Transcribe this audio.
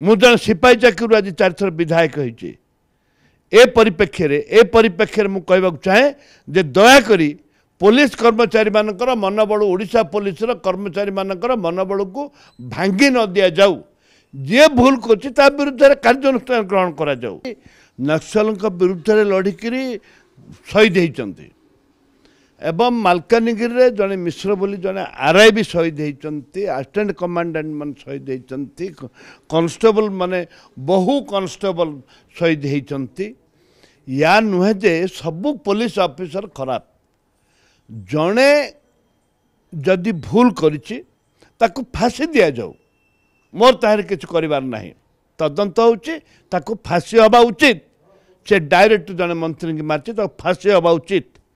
ମୁଁ ଜଣେ ସିପାହୀ ଚାକିରିରୁ ଆଜି ଚାରିଥର ବିଧାୟକ ହେଇଛି। ଏ ପରିପ୍ରେକ୍ଷୀରେ ଏ ପରିପ୍ରେକ୍ଷୀରେ ମୁଁ କହିବାକୁ ଚାହେଁ ଯେ ଦୟାକରି ପୋଲିସ କର୍ମଚାରୀମାନଙ୍କର ମନୋବଳ ଓଡ଼ିଶା ପୋଲିସର କର୍ମଚାରୀମାନଙ୍କର ମନୋବଳକୁ ଭାଙ୍ଗି ନ ଦିଆଯାଉ। ଯିଏ ଭୁଲ କରୁଛି ତା ବିରୁଦ୍ଧରେ କାର୍ଯ୍ୟାନୁଷ୍ଠାନ ଗ୍ରହଣ କରାଯାଉ। ନକ୍ସଲଙ୍କ ବିରୁଦ୍ଧରେ ଲଢ଼ିକିରି ଶହୀଦ ହେଇଛନ୍ତି। ଏବଂ ମାଲକାନଗିରିରେ ଜଣେ ମିଶ୍ର ବୋଲି ଜଣେ ଆର୍ ଆଇ ବି ଶହୀଦ ହେଇଛନ୍ତି ଆସିଷ୍ଟାଣ୍ଟ କମାଣ୍ଡାଣ୍ଟ ମାନେ ଶହୀଦ ହେଇଛନ୍ତି କନଷ୍ଟେବଲ ମାନେ ବହୁ କନଷ୍ଟେବଲ ଶହୀଦ ହେଇଛନ୍ତି। ୟା ନୁହେଁ ଯେ ସବୁ ପୋଲିସ ଅଫିସର ଖରାପ। ଜଣେ ଯଦି ଭୁଲ କରିଛି ତାକୁ ଫାଶୀ ଦିଆଯାଉ। ମୋର ତାହାର କିଛି କରିବାର ନାହିଁ। ତଦନ୍ତ ହେଉଛି ତାକୁ ଫାଶୀ ହେବା ଉଚିତ। ସେ ଡାଇରେକ୍ଟ ଜଣେ ମନ୍ତ୍ରୀକି ମାରିଛି ତାକୁ ଫାଶୀ ହେବା ଉଚିତ।